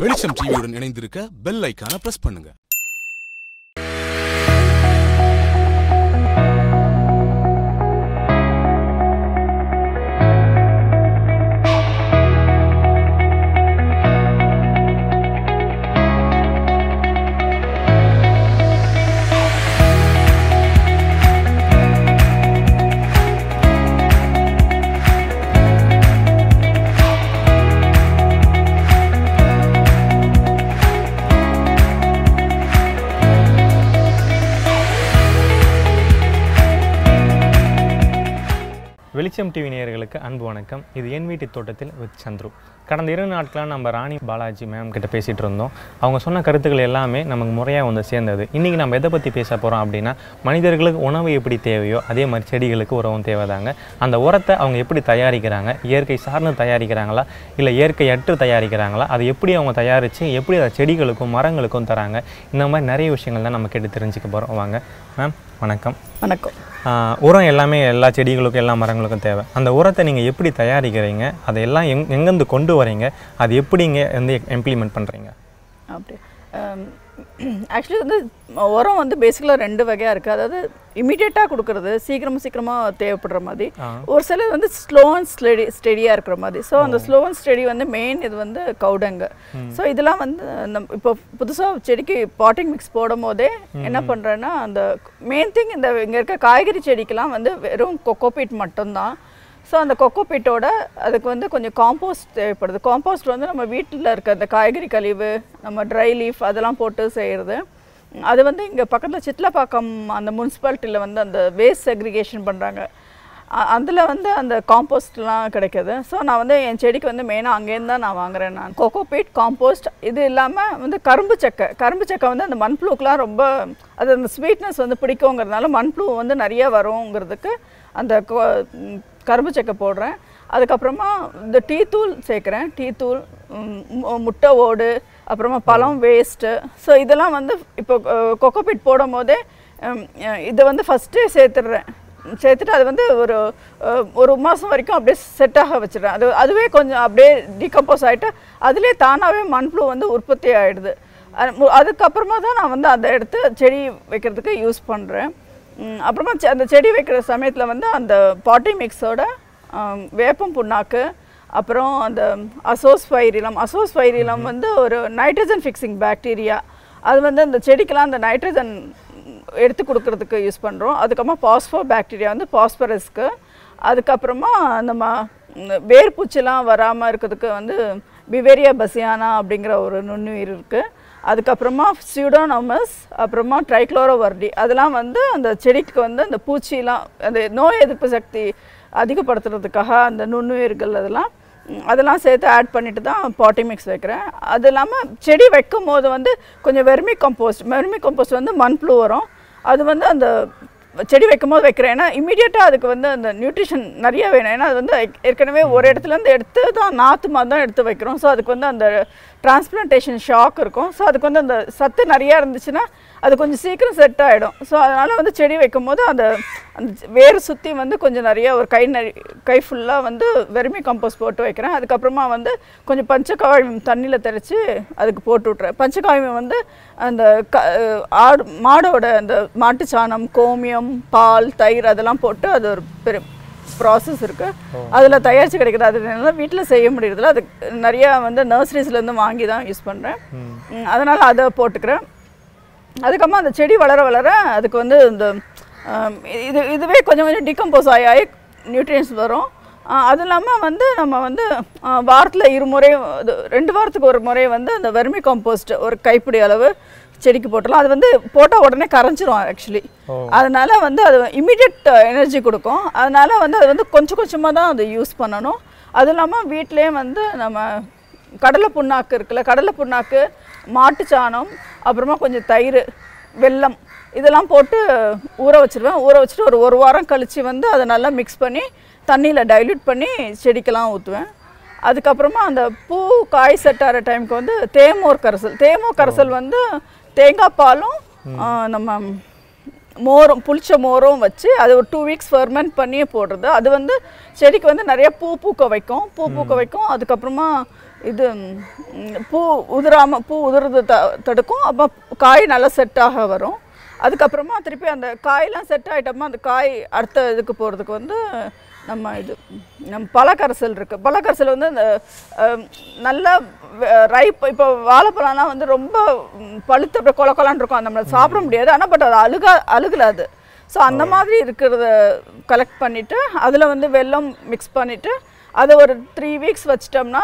வெளிச்சம் டிவியுடன் இணைந்திருக்க பெல் ஐக்கான பிரஸ் பண்ணுங்க. வெளிச்சம் டிவி நேயர்களுக்கு அன்பு வணக்கம். இது என் வீட்டு தோட்டத்தில் வித் சந்துரு. கடந்த இரு நாட்களாக நம்ம ராணி பாலாஜி மேம் கிட்ட பேசிகிட்டு இருந்தோம். அவங்க சொன்ன கருத்துக்கள் எல்லாமே நமக்கு முறையாக வந்து சேர்ந்தது. இன்றைக்கி நம்ம எதை பற்றி பேச போகிறோம் அப்படின்னா மனிதர்களுக்கு உணவு எப்படி தேவையோ அதே மாதிரி செடிகளுக்கு உரவும் தேவைதாங்க. அந்த உரத்தை அவங்க எப்படி தயாரிக்கிறாங்க? இயற்கை சார்ந்து தயாரிக்கிறாங்களா? இல்லை இயற்கை அற்று தயாரிக்கிறாங்களா? அதை எப்படி அவங்க தயாரித்து எப்படி அதை செடிகளுக்கும் மரங்களுக்கும் தராங்க? இந்த மாதிரி நிறைய விஷயங்கள் தான் நம்ம கேட்டு தெரிஞ்சுக்க போகிறோம் வாங்க மேம் வணக்கம். வணக்கம். உரம் எல்லாமே எல்லா செடிகளுக்கும் எல்லா மரங்களுக்கும் தேவை. அந்த உரத்தை நீங்கள் எப்படி தயாரிக்கிறீங்க? அதை எல்லாம் எங் எங்கேருந்து கொண்டு வரீங்க அது எப்படிங்க வந்து இம்ப்ளிமெண்ட் பண்ணுறீங்க அப்படி. ஆக்சுவலி வந்து உரம் வந்து பேசிக்கலாக ரெண்டு வகையாக இருக்குது அதாவது இமீடியட்டாக கொடுக்கறது சீக்கிரமாக சீக்கிரமாக தேவைப்படுற மாதிரி. ஒரு சிலது வந்து ஸ்லோ அண்ட் ஸ்டெடி ஸ்டெடியாக இருக்கிற மாதிரி. ஸோ அந்த ஸ்லோ அண்ட் ஸ்டெடி வந்து மெயின் இது வந்து கவுடங்கு. ஸோ இதெல்லாம் வந்து நம் இப்போ புதுசாக செடிக்கு பாட்டிங் மிக்ஸ் போடும் போதே என்ன பண்ணுறேன்னா அந்த மெயின் திங் இந்த இங்கே இருக்க காய்கறி செடிக்கெல்லாம் வந்து வெறும் கொக்கோபீட் மட்டும்தான். ஸோ அந்த கொக்கோபீட்டோட அதுக்கு வந்து கொஞ்சம் காம்போஸ்ட் தேவைப்படுது. காம்போஸ்ட் வந்து நம்ம வீட்டில் இருக்க அந்த காய்கறி கழிவு நம்ம ட்ரை லீஃப் அதெல்லாம் போட்டு செய்கிறது அது வந்து இங்கே பக்கத்தில் சிட்லப்பாக்கம் அந்த முனிசிபாலிட்டியில் வந்து அந்த வேஸ்ட் செக்ரிகேஷன் பண்ணுறாங்க அதில் வந்து அந்த காம்போஸ்ட்லாம் கிடைக்கிது. ஸோ நான் வந்து என் செடிக்கு வந்து மெயினாக அங்கேருந்து தான் நான் வாங்குறேன் நான். கோகோபீட் காம்போஸ்ட் இது இல்லாமல் வந்து கரும்பு சக்கை. கரும்பு சக்கை வந்து அந்த மண்புழுக்கெலாம் ரொம்ப அது அந்த ஸ்வீட்னஸ் வந்து பிடிக்குங்கிறதுனால மண்புழு வந்து நிறைய வருங்கிறதுக்கு அந்த கரும்பு சக்கை போடுறேன். அதுக்கப்புறமா இந்த டீ தூள் சேர்க்குறேன். டீ தூள் முட்டை ஓடு அப்புறமா பழம் வேஸ்ட்டு. ஸோ இதெல்லாம் வந்து இப்போ கொக்கோபீட் போடும் போதே இதை வந்து ஃபஸ்ட்டே சேர்த்துடுறேன். சேர்த்துட்டு அது வந்து ஒரு ஒரு மாதம் வரைக்கும் அப்படியே செட் ஆக வச்சிடுறேன். அது அதுவே கொஞ்சம் அப்படியே டீகம்போஸ் ஆகிட்டு அதுலேயே தானாகவே மண்புழு வந்து உற்பத்தி ஆகிடுது அதுக்கப்புறமா தான் நான் வந்து அதை எடுத்து செடி வைக்கிறதுக்கு யூஸ் பண்ணுறேன் அப்புறமா அந்த செடி வைக்கிற சமயத்தில் வந்து அந்த பாட்டி மிக்ஸோட வேப்பம் புண்ணாக்கு அப்புறம் அந்த அசோஸ்பைரிலம் அசோஸ்பைரிலம் வந்து ஒரு நைட்ரஜன் ஃபிக்ஸிங் பாக்டீரியா அது வந்து அந்த செடிக்கெல்லாம் அந்த நைட்ரஜன் எடுத்து கொடுக்கறதுக்கு யூஸ் பண்ணுறோம் அதுக்கப்புறமா பாஸ்போ பாக்டீரியா வந்து பாஸ்பரஸ்க்கு அதுக்கப்புறமா நம்ம ம், வேர்பூச்சிலாம் வராமல் இருக்கிறதுக்கு வந்து பிவேரியா பசியானா அப்படிங்கிற ஒரு நுண்ணுயிர் இருக்குது அதுக்கப்புறமா சியூடோனோமஸ் அப்புறமா ட்ரைக்ளோரோவர்டி அதெல்லாம் வந்து அந்த செடிக்கு வந்து அந்த பூச்சிலாம் அந்த நோய் எதிர்ப்பு சக்தி அதிகப்படுத்துறதுக்காக அந்த நுண்ணுயிர்கள் அதெல்லாம் அதெல்லாம் சேர்த்து ஆட் பண்ணிட்டு தான் பாட்டி மிக்ஸ் வைக்கிறேன். அது இல்லாமல் செடி வைக்கும் போது வந்து கொஞ்சம் வெர்மி கம்போஸ்ட் வெர்மி கம்போஸ்ட் வந்து மண்புழு வரும் அது வந்து அந்த செடி வைக்கும் போது வைக்கிறேன். ஏன்னா இமீடியட்டாக அதுக்கு வந்து அந்த நியூட்ரிஷன் நிறைய வேணும். ஏன்னா அது வந்து ஏற்கனவே ஒரு இடத்துலேருந்து எடுத்து தான் நாற்று மாதிரி தான் எடுத்து வைக்கிறோம். ஸோ அதுக்கு வந்து அந்த டிரான்ஸ்பிளான்டேஷன் ஷாக் இருக்கும். ஸோ அதுக்கு வந்து அந்த சத்து நிறையா இருந்துச்சுன்னா அது கொஞ்சம் சீக்கிரம் செட் ஆகிடும் ஸோ அதனால் வந்து செடி வைக்கும் போது அந்த அந்த வேர் சுற்றி வந்து கொஞ்சம் நிறையா ஒரு கை நெறி கை ஃபுல்லாக வந்து வெறுமை கம்போஸ்ட் போட்டு வைக்கிறேன். அதுக்கப்புறமா வந்து கொஞ்சம் பஞ்சகாவியம் தண்ணியில் தெளித்து அதுக்கு போட்டு விட்றேன் பஞ்சகாவியம் வந்து அந்த க ஆடு மாடோட அந்த மாட்டுச் சாணம் கோமியம் பால் தயிர் அதெல்லாம் போட்டு அது ஒரு பெரும் ப்ராசஸ் இருக்குது அதில் தயாரித்து கிடைக்குது. அது வீட்டில் செய்ய முடியறதில்ல. அது நிறையா வந்து நர்சரிஸ்லேருந்து வாங்கி தான் யூஸ் பண்ணுறேன் அதனால் அதை போட்டுக்கிறேன். அதுக்கப்புறமா அந்த செடி வளர வளர அதுக்கு வந்து இந்த இது இதுவே கொஞ்சம் கொஞ்சம் டிகம்போஸ் ஆகி ஆகி நியூட்ரியன்ஸ் வரும். அது இல்லாமல் வந்து நம்ம வந்து வாரத்தில் இருமுறை ரெண்டு வாரத்துக்கு ஒரு முறை வந்து அந்த வெர்மி காம்போஸ்ட் ஒரு கைப்பிடி அளவு செடிக்கு போட்டுடலாம். அது வந்து போட்டால் உடனே கரைஞ்சிரும் ஆக்சுவலி அதனால வந்து அது இமீடியட் எனர்ஜி கொடுக்கும். அதனால வந்து அது வந்து கொஞ்சம் கொஞ்சமாக தான் அதை யூஸ் பண்ணணும். அது இல்லாமல் வீட்டிலேயே வந்து நம்ம கடலை புண்ணாக்கு இருக்குல்ல கடலை புண்ணாக்கு மாட்டுச்சாணம் அப்புறமா கொஞ்சம் தயிர் வெல்லம் இதெல்லாம் போட்டு ஊற வச்சிருவேன். ஊற வச்சுட்டு ஒரு ஒரு வாரம் கழித்து வந்து அதை நல்லா மிக்ஸ் பண்ணி தண்ணியில் டைல்யூட் பண்ணி செடிக்கெல்லாம் ஊற்றுவேன் அதுக்கப்புறமா அந்த பூ காய் செட் ஆகிற டைமுக்கு வந்து தேமோர் கரைசல். தேமோர் கரைசல் வந்து தேங்காய் பாலும் நம்ம மோரும் புளிச்ச மோரும் வச்சு அது ஒரு டூ வீக்ஸ் ஃபெர்மெண்ட் பண்ணி போடுறது. அது வந்து செடிக்கு வந்து நிறைய பூ பூக்க வைக்கும். பூ பூக்க வைக்கும். அதுக்கப்புறமா இது பூ உதிராம பூ உதிர்றது த தடுக்கும். அப்போ காய் நல்லா செட்டாக வரும். அதுக்கப்புறமா திருப்பி அந்த காயெல்லாம் செட் ஆகிட்டோமா அந்த காய் அடுத்த இதுக்கு போகிறதுக்கு வந்து நம்ம இது நம்ம பழக்கரசல் இருக்குது பழக்கரசல் வந்து அந்த நல்லா ரைப் இப்போ வாழைப்பழம்லாம் வந்து ரொம்ப பழுத்து அப்படியே கொல கொலான்னு இருக்கும். நம்மள சாப்பிட முடியாது. ஆனால் பட் அது அழுகா அழுகல அது. ஸோ அந்த மாதிரி இருக்கிறத கலெக்ட் பண்ணிவிட்டு அதில் வந்து வெல்லம் மிக்ஸ் பண்ணிவிட்டு அதை ஒரு த்ரீ வீக்ஸ் வச்சிட்டோம்னா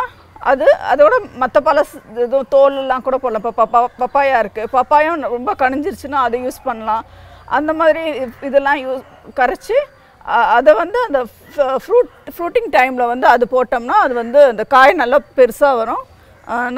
அது அதோட மற்ற பல ஸ்- இது தோல் எல்லாம் கூட போடலாம். இப்போ பப்பா பப்பாயா இருக்குது பப்பாயும் ரொம்ப கனிஞ்சிருச்சுன்னா அதை யூஸ் பண்ணலாம். அந்த மாதிரி இதெல்லாம் யூஸ் கரைச்சி அதை வந்து அந்த ஃப்ரூட் ஃப்ரூட்டிங் டைமில் வந்து அது போட்டோம்னா அது வந்து அந்த காய் நல்லா பெருசாக வரும்.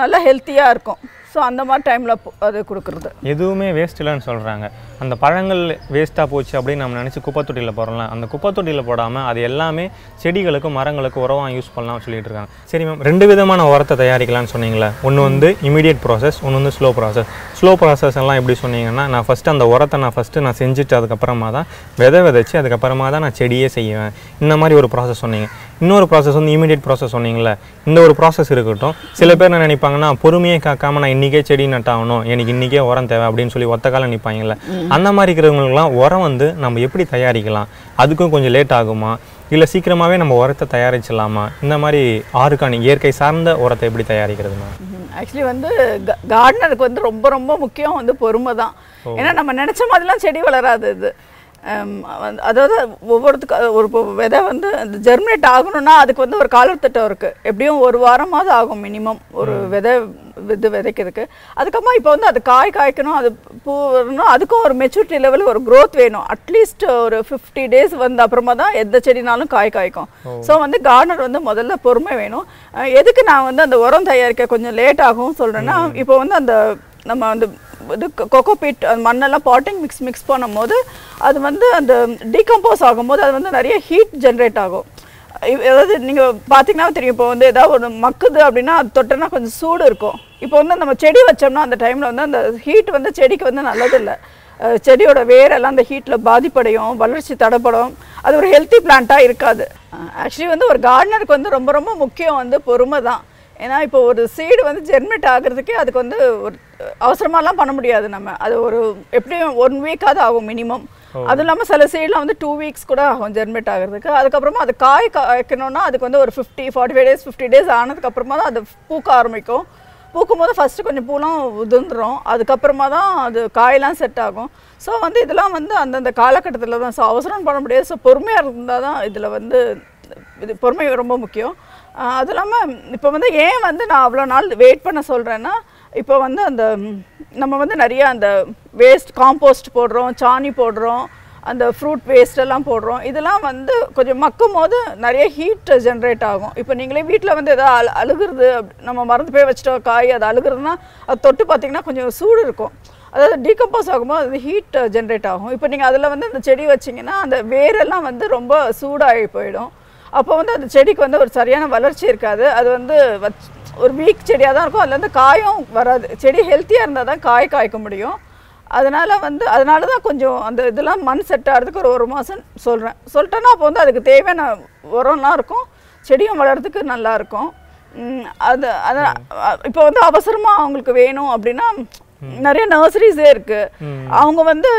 நல்லா ஹெல்த்தியாக இருக்கும். ஸோ அந்த மாதிரி டைமில் அது கொடுக்குறது. எதுவுமே வேஸ்ட் இல்லைன்னு சொல்கிறாங்க அந்த பழங்கள் வேஸ்ட்டாக போச்சு அப்படின்னு நம்ம நினச்சி குப்பை தொட்டியில் போடலாம் அந்த குப்பை தொட்டியில் போடாமல் அது எல்லாமே செடிகளுக்கும் மரங்களுக்கும் உரமாக யூஸ் பண்ணலாம்னு சொல்லிட்டு இருக்காங்க. சரி மேம் ரெண்டு விதமான உரத்தை தயாரிக்கலாம்னு சொன்னீங்களே. ஒன்று வந்து இமீடியட் ப்ராசஸ் ஒன்று வந்து ஸ்லோ ப்ராசஸ் ஸ்லோ ப்ராசஸ் எல்லாம் எப்படி சொன்னீங்கன்னா நான் ஃபஸ்ட்டு அந்த உரத்தை நான் ஃபஸ்ட்டு நான் செஞ்சுட்டு அதுக்கப்புறமா தான் விதை விதைச்சி அதுக்கப்புறமா தான் நான் செடியே செய்வேன். இந்த மாதிரி ஒரு ப்ராசஸ் சொன்னீங்க. இன்னொரு ப்ராசஸ் வந்து இமீடியட் ப்ராசஸ் சொன்னீங்களே இந்த ஒரு ப்ராசஸ் இருக்கட்டும். சில பேர் என்ன நினைப்பாங்கன்னா பொறுமையை காக்காம நான் இன்றைக்கே செடி நட்டாகணும் எனக்கு இன்றைக்கே உரம் தேவை அப்படின்னு சொல்லி ஒத்த காலம் நிற்பாங்கல்ல அந்த மாதிரி இருக்கிறவங்களுக்குலாம் உரம் வந்து நம்ம எப்படி தயாரிக்கலாம்? அதுக்கும் கொஞ்சம் லேட் ஆகுமா? இல்லை சீக்கிரமாகவே நம்ம உரத்தை தயாரிச்சிடலாமா? இந்த மாதிரி ஆர்கானிக் இயற்கை சார்ந்த உரத்தை எப்படி தயாரிக்கிறதுமா ஆக்சுவலி வந்து கார்டனருக்கு வந்து ரொம்ப ரொம்ப முக்கியம் வந்து பொறுமை தான். ஏன்னா நம்ம நினச்ச மாதிரிலாம் செடி வளராது இது. அதாவது ஒவ்வொருத்துக்கு ஒரு விதை வந்து அந்த ஜெர்மினேட் ஆகணும்னா அதுக்கு வந்து ஒரு காலத்திட்டம் இருக்குது எப்படியும் ஒரு வாரமாவது ஆகும் மினிமம் ஒரு விதை இது விதைக்கிறதுக்கு. அதுக்கப்புறமா இப்போ வந்து அது காய் காய்க்கணும் அது பூ வரணும் அதுக்கும் ஒரு மெச்சூரிட்டி லெவலில் ஒரு growth வேணும். அட்லீஸ்ட் ஒரு ஃபிஃப்டி டேஸ் வந்து அப்புறமா தான் எந்த செடினாலும் காய் காய்க்கும். ஸோ வந்து கார்டனர் வந்து முதல்ல பொறுமை வேணும். எதுக்கு நான் வந்து அந்த உரம் தயாரிக்க கொஞ்சம் லேட் ஆகும் சொல்கிறேன்னா இப்போ வந்து அந்த நம்ம அந்த இது கொக்கோ பீட் அந்த மண்ணெல்லாம் பாட்டிங் மிக்ஸ் மிக்ஸ் பண்ணும்போது அது வந்து அந்த டீகம்போஸ் ஆகும்போது அது வந்து நிறைய ஹீட் ஜென்ரேட் ஆகும். ஏதாவது அதாவது நீங்கள் பார்த்தீங்கன்னா தெரியும். இப்போ வந்து ஏதாவது ஒரு மக்குது அப்படின்னா அது தொட்டனா கொஞ்சம் சூடு இருக்கும். இப்போ வந்து நம்ம செடி வச்சோம்னா அந்த டைமில் வந்து அந்த ஹீட் வந்து செடிக்கு வந்து நல்லதில்லை. செடியோட வேரெல்லாம் அந்த ஹீட்டில் பாதிப்படையும் வளர்ச்சி தடைப்படும். அது ஒரு ஹெல்த்தி பிளான்ட்டாக இருக்காது. ஆக்சுவலி வந்து ஒரு கார்டனருக்கு வந்து ரொம்ப ரொம்ப முக்கியம் வந்து பொறுமை தான். ஏன்னா இப்போ ஒரு சீடு வந்து ஜெர்மினேட் ஆகுறதுக்கே அதுக்கு வந்து ஒரு அவசரமாலாம் பண்ண முடியாது நம்ம. அது ஒரு எப்படியும் ஒன் வீக்காவது ஆகும் மினிமம் அதுவும் இல்லாமல் சில சீடெலாம் வந்து டூ வீக்ஸ் கூட ஆகும் ஜெர்மினேட் ஆகிறதுக்கு. அதுக்கப்புறமா அது காய் காய்க்கணும்னா அதுக்கு வந்து ஒரு fifty forty five days fifty days ஆனதுக்கப்புறமா தான் அது பூக்க ஆரம்பிக்கும். பூக்கும் போது ஃபஸ்ட்டு கொஞ்சம் பூலாம் உதிர்ந்துரும். அதுக்கப்புறமா தான் அது காயெல்லாம் செட் ஆகும். ஸோ வந்து இதெல்லாம் வந்து அந்தந்த காலகட்டத்தில் தான். ஸோ அவசரம் பண்ண முடியாது. ஸோ பொறுமையாக இருந்தால் தான் இதில் வந்து இது பொறுமை ரொம்ப முக்கியம். அது இல்லாமல் இப்போ வந்து ஏன் வந்து நான் அவ்வளோ நாள் வெயிட் பண்ண சொல்கிறேன்னா இப்போ வந்து அந்த நம்ம வந்து நிறைய அந்த வேஸ்ட் காம்போஸ்ட் போடுறோம் சாணி போடுறோம் அந்த ஃப்ரூட் வேஸ்டெல்லாம் போடுறோம். இதெல்லாம் வந்து கொஞ்சம் மக்கும் போது நிறைய ஹீட் ஜென்ரேட் ஆகும். இப்போ நீங்களே வீட்டில் வந்து எதாவது அழு அழுகுறது நம்ம மறந்து போய் வச்சிட்டோம் காய் அது அழுகுறதுனா அது தொட்டு பார்த்தீங்கன்னா கொஞ்சம் சூடு இருக்கும். அதாவது டீகம்போஸ் ஆகும்போது அது ஹீட் ஜென்ரேட் ஆகும். இப்போ நீங்கள் அதில் வந்து அந்த செடி வச்சிங்கன்னா அந்த வேரெல்லாம் வந்து ரொம்ப சூடாகி போயிடும். அப்போ வந்து அந்த செடிக்கு வந்து ஒரு சரியான வளர்ச்சி இருக்காது. அது வந்து வச் ஒரு வீக் செடியாக தான் இருக்கும். அதுலேருந்து காயும் வராது. செடி ஹெல்த்தியாக இருந்தால் தான் காய் காய்க்க முடியும். அதனால் வந்து அதனால தான் கொஞ்சம் அந்த இதெல்லாம் மண் செட் ஆகிறதுக்கு ஒரு ஒரு மாதம் சொல்கிறேன் சொல்லிட்டேன்னா அப்போ வந்து அதுக்கு தேவையான உரம்லாம் இருக்கும். செடியும் வளர்கிறதுக்கு நல்லா இருக்கும். அது அது இப்போ வந்து அவசரமாக அவங்களுக்கு வேணும் அப்படின்னா நிறைய நர்சரிஸே இருக்கு. அவங்க வந்து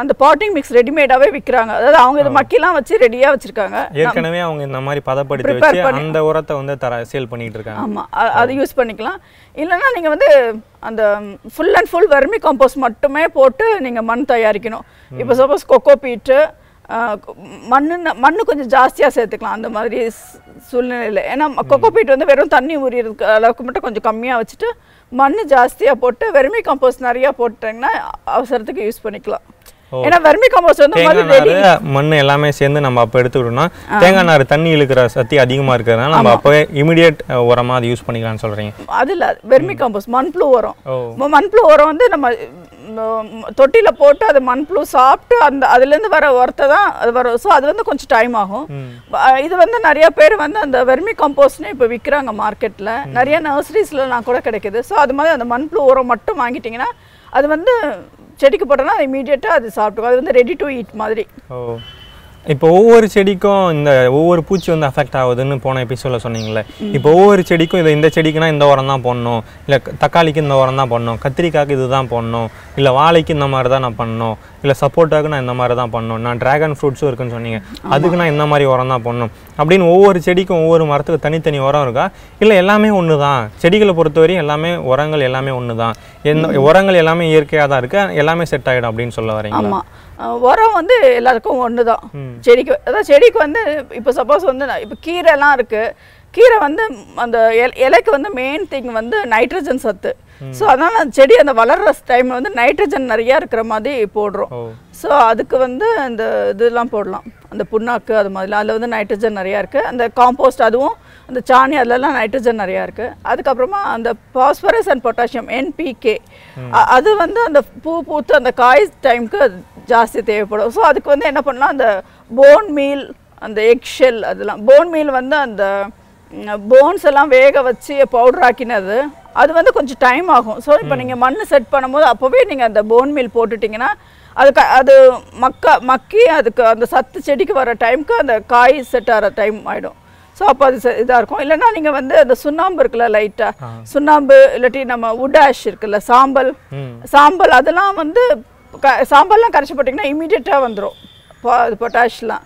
அந்த பாட்டிங் மிக்ஸ் ரெடிமேடாவே விற்கிறாங்க அதாவது அவங்க இது மக்கிலாம் வச்சு ரெடியா வச்சிருக்காங்க. ஏற்கனவே அவங்க இந்த மாதிரி பதப்படுத்தி வச்சு அந்த உரத்தை வந்து தர சேல் பண்ணிட்டு இருக்காங்க. ஆமா. அது யூஸ் பண்ணிக்கலாம். இல்லைன்னா நீங்க வந்து அந்த full and full vermicompost மட்டுமே போட்டு நீங்க மண் தயாரிக்கணும். இப்போ சப்போஸ் கொக்கோ பீட்டு மண்ணு மண்ணு கொஞ்சம் ஜாஸ்தியா சேர்த்துக்கலாம். அந்த மாதிரி சூழ்நிலையில. ஏன்னா கொக்கோ பீட் வந்து வெறும் தண்ணி உரியறதுக்கு அளவுக்கு மட்டும் கொஞ்சம் கம்மியா வச்சுட்டு மண் ஜாஸ்தியாக போட்டு வெர்மி கம்போஸ்ட் நிறையா போட்டீங்கன்னா அவசரத்துக்கு யூஸ் பண்ணிக்கலாம். ஏன்னா வெர்மி காம்போஸ்ட் வந்து தேங்காய் மண் எல்லாமே சேர்ந்து நம்ம அப்போ எடுத்துக்கிட்டோம்னா தேங்காய் நார் தண்ணி இழுக்கிற சக்தி அதிகமா இருக்கிறதுனால நம்ம அப்போவே இமிடியேட் உரமா அது யூஸ் பண்ணிக்கலாம்னு சொல்றீங்க. அது இல்ல வெர்மி காம்போஸ்ட் மண்புழு உரம். மண்புழு உரம் வந்து நம்ம தொட்டியில போட்டு அது மண்புழு சாப்பிட்டு அந்த அதுலேருந்து வர உரத்தை தான் அது வரும் ஸோ அது வந்து கொஞ்சம் டைம் ஆகும். இது வந்து நிறைய பேர் வந்து அந்த வெர்மி கம்போஸ்ட்னு இப்போ விற்கிறாங்க மார்க்கெட்டில் நிறைய நர்சரிஸ்லாம் கூட கிடைக்குது. ஸோ அது மாதிரி அந்த மண்புழு உரம் மட்டும் வாங்கிட்டிங்கன்னா அது வந்து செடிக்கு போட்டோன்னா அது இமீடியட்டாக அது சாப்பிட்டுக்கும். அது வந்து ரெடி டு ஈட் மாதிரி. ஓ. இப்போ ஒவ்வொரு செடிக்கும் இந்த ஒவ்வொரு பூச்சி வந்து அஃபெக்ட் ஆகுதுன்னு போன எபிசோட்ல சொன்னீங்கல்ல. இப்போ ஒவ்வொரு செடிக்கும் இது இந்த செடிக்குனா இந்த உரம் தான் போடணும். இல்லை தக்காளிக்கு இந்த உரம் தான் போடணும். கத்திரிக்காய்க்கு இதுதான் போடணும். இல்லை வாழைக்கு இந்த மாதிரி தான் நான் பண்ணணும். இல்லை சப்போட்டாக்கு நான் இந்த மாதிரி தான் பண்ணணும் நான் டிராகன் ஃப்ரூட்ஸும் இருக்குன்னு சொன்னீங்க. அதுக்கு நான் இந்த மாதிரி உரம் தான் போடணும் அப்படின்னு ஒவ்வொரு செடிக்கும் ஒவ்வொரு மரத்துக்கு தனித்தனி உரம் இருக்கா? இல்லை எல்லாமே ஒன்று தான் செடிகளை பொறுத்தவரையும் எல்லாமே உரங்கள் எல்லாமே ஒன்று தான் எந்த உரங்கள் எல்லாமே இயற்கையாக தான் இருக்கு. எல்லாமே செட் ஆகிடும் அப்படின்னு சொல்ல வரீங்களா? ஆமாம் உரம் வந்து எல்லாருக்கும் ஒன்று தான் செடிக்கு அதான் செடிக்கு வந்து இப்போ சப்போஸ் வந்து இப்போ கீரைலாம் இருக்குது கீரை வந்து அந்த இல- இலைக்கு வந்து மெயின் திங் வந்து நைட்ரஜன் சத்து. ஸோ அதனால் அந்த செடி அந்த வளர்கிற டைம் வந்து நைட்ரஜன் நிறையா இருக்கிற மாதிரி போடுறோம். ஸோ அதுக்கு வந்து அந்த இதெல்லாம் போடலாம். அந்த புண்ணாக்கு அது மாதிரிலாம். அதில் வந்து நைட்ரஜன் நிறையா இருக்குது அந்த காம்போஸ்ட் அதுவும் அந்த சாணி அதுலலாம் நைட்ரஜன் நிறையா இருக்குது அதுக்கப்புறமா அந்த பாஸ்பரஸ் அண்ட் பொட்டாசியம் என்பிகே அது வந்து அந்த பூ பூத்து அந்த காய் டைமுக்கு ஜாஸ்தி தேவைப்படும். ஸோ அதுக்கு வந்து என்ன பண்ணலாம்? அந்த போன் மீல் அந்த எக்ஷெல் அதெல்லாம். போன் மீல் வந்து அந்த போன்ஸ் எல்லாம் வேக வச்சு பவுடர் ஆக்கினது அது வந்து கொஞ்சம் டைம் ஆகும். ஸோ இப்போ நீங்கள் மண் செட் பண்ணும்போது அப்போவே நீங்கள் அந்த போன் மீல் போட்டுட்டிங்கன்னா அதுக்கு அது மக்க மக்கி அதுக்கு அந்த சத்து செடிக்கு வர டைமுக்கு அந்த காய் செட் ஆகிற டைம் ஆகிடும் ஸோ அப்போ அது இதாக இருக்கும். இல்லைன்னா நீங்கள் வந்து அந்த சுண்ணாம்பு இருக்குல்ல லைட்டாக சுண்ணாம்பு இல்லாட்டி நம்ம wood ash இருக்குல்ல சாம்பல். சாம்பல் அதெல்லாம் வந்து க சாம்பல்லாம் கரைச்சி போட்டிங்கன்னா இமீடியட்டாக வந்துடும் அது பொட்டாஷ்லாம்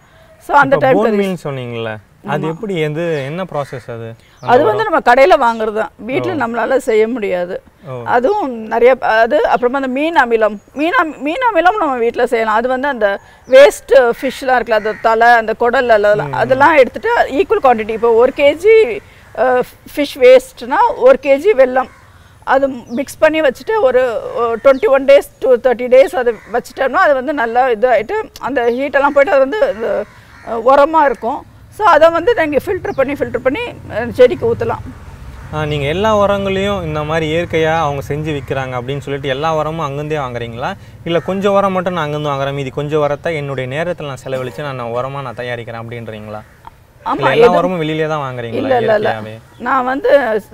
ஸோ அந்த டைம் சொன்னீங்கல்ல அது எப்படி எது என்ன ப்ராசஸ் அது? அது வந்து நம்ம கடையில் வாங்குறது தான். வீட்டில் நம்மளால செய்ய முடியாது. அதுவும் நிறைய அது அப்புறமா அந்த மீன் அமிலம். மீன் மீன் அமிலம் நம்ம வீட்டில் செய்யலாம். அது வந்து அந்த வேஸ்ட் ஃபிஷ்லாம் இருக்குல்ல அந்த தலை அந்த குடல் அதெல்லாம் அதெல்லாம் எடுத்துட்டு ஈக்குவல் குவான்டிட்டி இப்போ ஒரு கேஜி ஃபிஷ் வேஸ்ட்னா ஒரு கேஜி வெல்லம். அது மிக்ஸ் பண்ணி வச்சுட்டு ஒரு twenty one days to thirty days அது வச்சுட்டோம்னா அது வந்து நல்லா இதாகிட்டு அந்த ஹீட்டெல்லாம் போயிட்டு அது வந்து உரமாக இருக்கும். ஸோ அதை வந்து நீங்கள் ஃபில்டர் பண்ணி ஃபில்டர் பண்ணி செடிக்கு ஊற்றலாம் ஆ, நீங்க எல்லா உரங்களையும் இந்த மாதிரி இயற்கையா அவங்க செஞ்சு விற்கிறாங்க அப்படின்னு சொல்லிட்டு எல்லா உரமும் அங்கேருந்தே வாங்குறீங்களா? இல்லை கொஞ்சம் உரம் மட்டும் நான் அங்கேருந்து வாங்குறேன் மீதி கொஞ்சம் உரத்தை என்னுடைய நேரத்தில் நான் செலவழிச்சு நான் உரமா நான் தயாரிக்கிறேன் அப்படின்றீங்களா? எல்லா உரமும் வெளியிலே தான் வாங்குறீங்களா இல்லை இல்லை நான் வந்து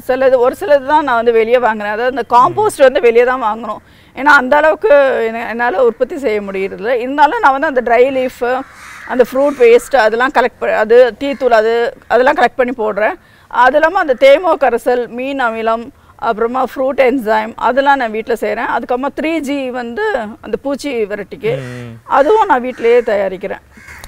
சிலது ஒரு சிலது தான் நான் வந்து வெளியே வாங்குறேன். அதாவது இந்த காம்போஸ்ட் வந்து வெளியே தான் வாங்கணும். ஏன்னா அந்த அளவுக்கு என்ன- என்னால் உற்பத்தி செய்ய முடியறதில்ல. இருந்தாலும் நான் வந்து அந்த ட்ரை லீஃப் அந்த ஃப்ரூட் வேஸ்ட் அதெல்லாம் கலெக்ட் பண்ணி அது டீத்தூள் அது அதெல்லாம் கலெக்ட் பண்ணி போடுறேன். அது இல்லாமல் அந்த தேமோ கரைசல் மீன் அமிலம் அப்புறமா ஃப்ரூட் என்சைம் அதெல்லாம் நான் வீட்டில் செய்கிறேன் அதுக்கப்புறமா த்ரீ ஜி வந்து அந்த பூச்சி விரட்டிக்கு. அதுவும் நான் வீட்டிலேயே தயாரிக்கிறேன்.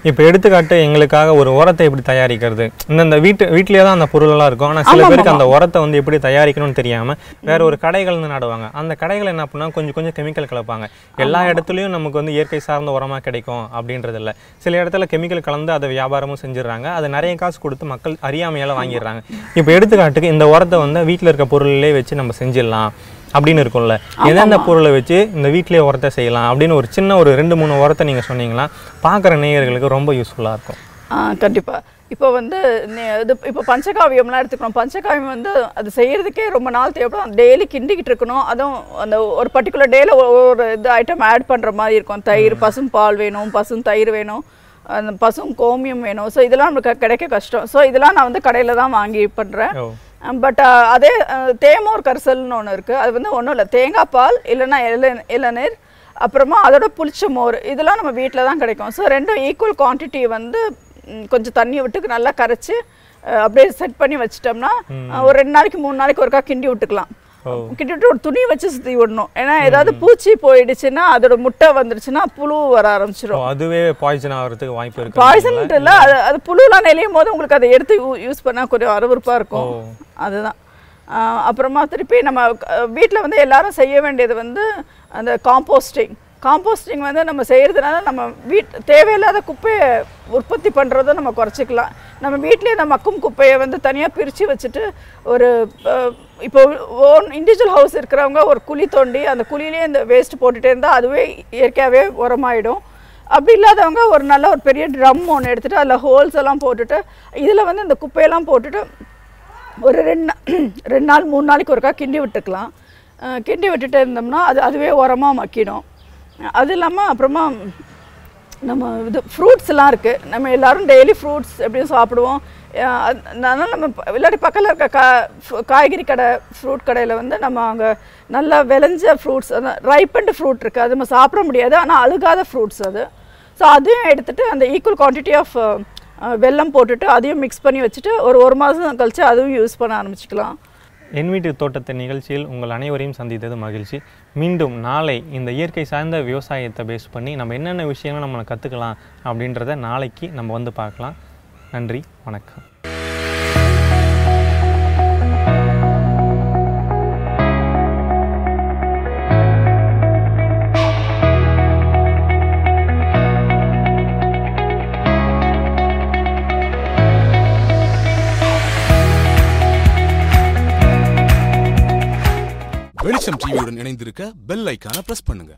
இப்போ எடுத்துக்காட்டு எங்களுக்காக ஒரு உரத்தை எப்படி தயாரிக்கிறது? இந்தந்த வீட்டு வீட்லயே தான் அந்த பொருளெல்லாம் இருக்கும். ஆனால் சில பேருக்கு அந்த உரத்தை வந்து எப்படி தயாரிக்கணும்னு தெரியாம வேற ஒரு கடைகள் வந்து நடுவாங்க. அந்த கடைகள் என்ன பண்ணா கொஞ்சம் கொஞ்சம் கெமிக்கல் கலப்பாங்க. எல்லா இடத்துலையும் நமக்கு வந்து இயற்கை சார்ந்த உரமா கிடைக்கும் அப்படின்றது இல்ல சில இடத்துல கெமிக்கல் கலந்து அதை வியாபாரமும் செஞ்சிடுறாங்க. அதை நிறைய காசு கொடுத்து மக்கள் அறியாமையால வாங்கிடுறாங்க. இப்போ எடுத்துக்காட்டுக்கு இந்த உரத்தை வந்து வீட்டில் இருக்க பொருள்களே வச்சு நம்ம செஞ்சிடலாம். அப்படின்னு இருக்கும்ல. எந்தெந்த பொருளை வச்சு இந்த வீட்டிலேயே உரத்தை செய்யலாம் அப்படின்னு ஒரு சின்ன ஒரு ரெண்டு மூணு உரத்தை நீங்க சொன்னீங்கன்னா பார்க்குற நேயர்களுக்கு ரொம்ப யூஸ்ஃபுல்லாக இருக்கும். ஆ கண்டிப்பாா. இப்போ வந்து இது இப்போ பஞ்சகாவியம்லாம் எடுத்துக்கணும். பஞ்சகாவியம் வந்து அது செய்யறதுக்கே ரொம்ப நாள் தேவைப்படும். டெய்லி கிண்டிக்கிட்டு இருக்கணும். அதுவும் அந்த ஒரு பர்டிகுலர் டேல ஒரு இது ஐட்டம் ஆட் பண்ற மாதிரி இருக்கும். தயிர் பசும் பால் வேணும் பசும் தயிர் வேணும் அந்த பசும் கோமியம் வேணும். ஸோ இதெல்லாம் நமக்கு கிடைக்க கஷ்டம். ஸோ இதெல்லாம் நான் வந்து கடையில் தான் வாங்கி பண்ணுறேன் பட் அதே அஹ், தேமோர் கரிசல்னு ஒன்று இருக்குது அது வந்து ஒன்றும் இல்லை. தேங்காய் பால் இல்லைன்னா இள இளநீர் அப்புறமா அதோட புளிச்ச மோர். இதெல்லாம் நம்ம வீட்டில் தான் கிடைக்கும். ஸோ ரெண்டும் ஈக்குவல் குவான்டிட்டி வந்து கொஞ்சம் தண்ணி விட்டு நல்லா கரைச்சி அப்படியே செட் பண்ணி வச்சிட்டோம்னா ஒரு ரெண்டு நாளைக்கு மூணு நாளைக்கு ஒருக்கா கிண்டி விட்டுக்கலாம். விட்டு ஒரு துணி வச்சு சுற்றி விடணும். ஏன்னா ஏதாவது பூச்சி போயிடுச்சுன்னா அதோட முட்டை வந்துடுச்சுன்னா புழு வர ஆரம்பிச்சிடும் அதுவே பாய்சன் ஆகிறதுக்கு வாய்ப்பு இருக்கு பாய்சன் இல்லை அது அது புழுலாம் நெளியும் போது உங்களுக்கு அதை எடுத்து யூஸ் பண்ணால் கொஞ்சம் அருவருப்பாக இருக்கும். அதுதான். அப்புறமா திருப்பி நம்ம வீட்டில் வந்து எல்லாரும் செய்ய வேண்டியது வந்து அந்த காம்போஸ்டிங் காம்போஸ்டிங் வந்து நம்ம செய்கிறதுனால நம்ம வீட் தேவையில்லாத குப்பையை உற்பத்தி பண்ணுறதை நம்ம குறைச்சிக்கலாம். நம்ம வீட்டிலேயே அந்த மக்கும் குப்பையை வந்து தனியாக பிரித்து வச்சுட்டு ஒரு இப்போ ஓன் இண்டிவிஜுவல் ஹவுஸ் இருக்கிறவங்க ஒரு குழி தோண்டி அந்த குழியிலேயே இந்த வேஸ்ட் போட்டுகிட்டே இருந்தால் அதுவே இயற்கையாகவே உரமாயிடும். அப்படி இல்லாதவங்க ஒரு நல்ல ஒரு பெரிய ட்ரம் ஒன்று எடுத்துகிட்டு அதில் ஹோல்ஸ் எல்லாம் போட்டுட்டு இதில் வந்து இந்த குப்பையெல்லாம் போட்டுட்டு ஒரு ரெண்டு ரெண்டு நாள் மூணு நாளைக்கு ஒருக்கா கிண்டி விட்டுக்கலாம். கிண்டி விட்டுட்டு இருந்தோம்னா அது அதுவே உரமாக மக்கிடும். அது இல்லாமல் அப்புறமா நம்ம இது ஃப்ரூட்ஸ்லாம் இருக்குது நம்ம எல்லாரும் டெய்லி ஃப்ரூட்ஸ் எப்படியும் சாப்பிடுவோம். அதனால் நம்ம விளையாடி இல்லாட்டி பக்கத்தில் இருக்க கா காய்கறி கடை ஃப்ரூட் கடையில் வந்து நம்ம அங்கே நல்லா விளைஞ்ச ஃப்ரூட்ஸ் அந்த ரைப்பண்ட் ஃப்ரூட் இருக்குது அது நம்ம சாப்பிட முடியாது. ஆனால் அழுகாத ஃப்ரூட்ஸ் அது. ஸோ அதையும் எடுத்துகிட்டு அந்த ஈக்குவல் குவான்டிட்டி ஆஃப் வெல்லம் போட்டுட்டு அதையும் மிக்ஸ் பண்ணி வச்சுட்டு ஒரு ஒரு மாதம் கழித்து அதுவும் யூஸ் பண்ண ஆரம்பிச்சிக்கலாம். என் வீட்டு தோட்டத்தின் நிகழ்ச்சியில் உங்கள் அனைவரையும் சந்தித்தது மகிழ்ச்சி. மீண்டும் நாளை இந்த இயற்கை சார்ந்த விவசாயத்தை பேஸ் பண்ணி நம்ம என்னென்ன விஷயங்கள் நம்ம கற்றுக்கலாம் அப்படின்றத நாளைக்கு நம்ம வந்து பார்க்கலாம். நன்றி வணக்கம். இணைந்திருக்க பெல் ஐக்கான பிரஸ் பண்ணுங்க.